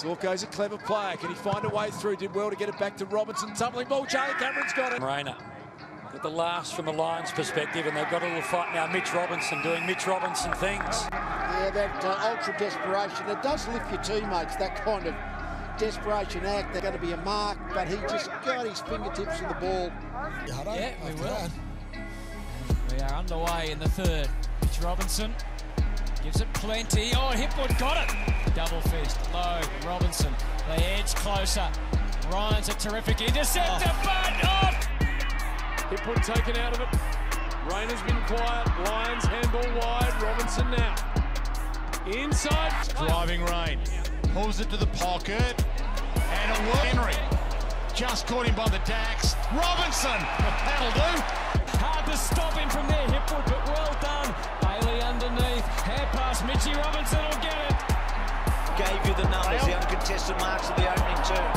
Zorko's a clever player. Can he find a way through? Did well to get it back to Robinson. Tumbling ball. Charlie Cameron's got it. Rayner. Got the last from the Lions' perspective, and they've got a little fight now. Mitch Robinson doing Mitch Robinson things. Yeah, that uh, ultra desperation. It does lift your teammates, that kind of desperation act. They're going to be a mark, but he just got his fingertips on the ball. Yeah, we will. We are underway in the third. Mitch Robinson gives it plenty. Oh, Hipwood got it. Double fist, low, Robinson. They edge closer. Ryan's a terrific interceptor, oh. but oh! off. Hipwood taken out of it. Rayner's been quiet. Lions handball wide. Robinson now. Inside. Driving rain. Pulls it to the pocket. And a work. Henry. Just caught him by the Dax. Robinson. That'll do. Hard to stop him from there, Hipwood, but well done. Bailey underneath. Hair pass. Mitchy Robinson will get it. Gave you the numbers, the uncontested marks of the opening turn.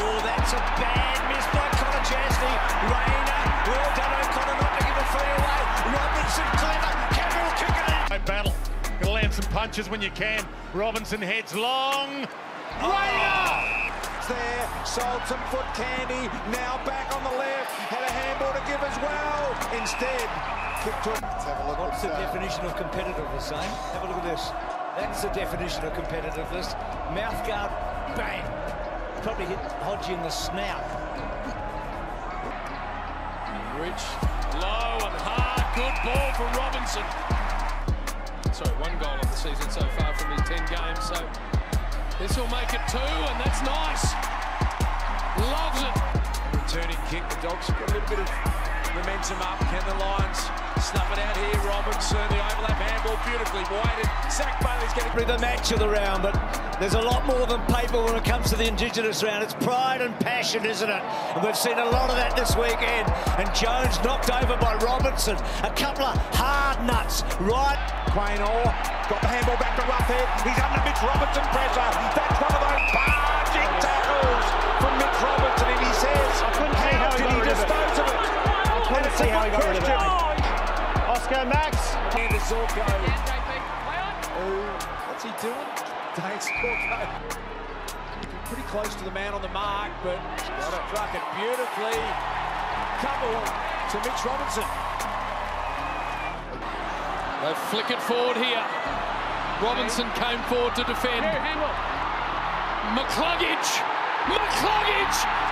Oh, that's a bad miss by Connor Chesney. Rayner. Well done, O'Connor, not to give a free away. Robinson clever. Campbell kick it in. Battle. Gonna land some punches when you can. Robinson heads long. Rayner! There, sold some foot candy, now back on the left, had a handball to give as well. Instead, kicked to it. Let's have a look What's the uh, definition of competitiveness, eh? Have a look at this. That's the definition of competitiveness. Mouth guard, bang. Probably hit Hodgie in the snout. Rich, low and hard, good ball for Robinson. Sorry, one goal of the season so far from his 10 games, so this will make it two, and that's nice. Loves it. Returning kick, the Dogs got a little bit of momentum up. Can the Lions snuff it out here? Robertson, the overlap handball beautifully weighted. Zac Bailey's getting... Through the match of the round, but there's a lot more than paper when it comes to the Indigenous round. It's pride and passion, isn't it? And we've seen a lot of that this weekend. And Jones knocked over by Robertson. A couple of hard nuts, right? Quain Orr got the handball back to Roughead. He's under Mitch Robinson pressure. That's couldn't see how he got rid of it. Oscar Max. And to Zorko. Ooh, what's he doing? Dayne Zorko. Pretty close to the man on the mark, but struck it beautifully. Couple to Mitch Robinson. They flick it forward here. Robinson came forward to defend. McCluggage! McCluggage!